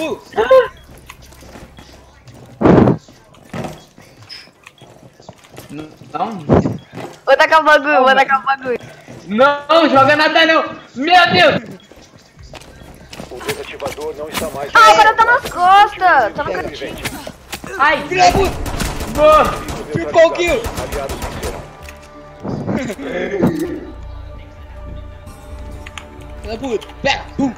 Pulo. Não. Vou tacar o bagulho, vou tacar o bagulho. Não, joga nada não. Meu Deus. O desativador não está mais. Ai, agora tá nas costas. Tá no cantinho. Ai, Filha da puta. boa. o kill. Filha da puta. Pega. Pum.